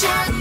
shot.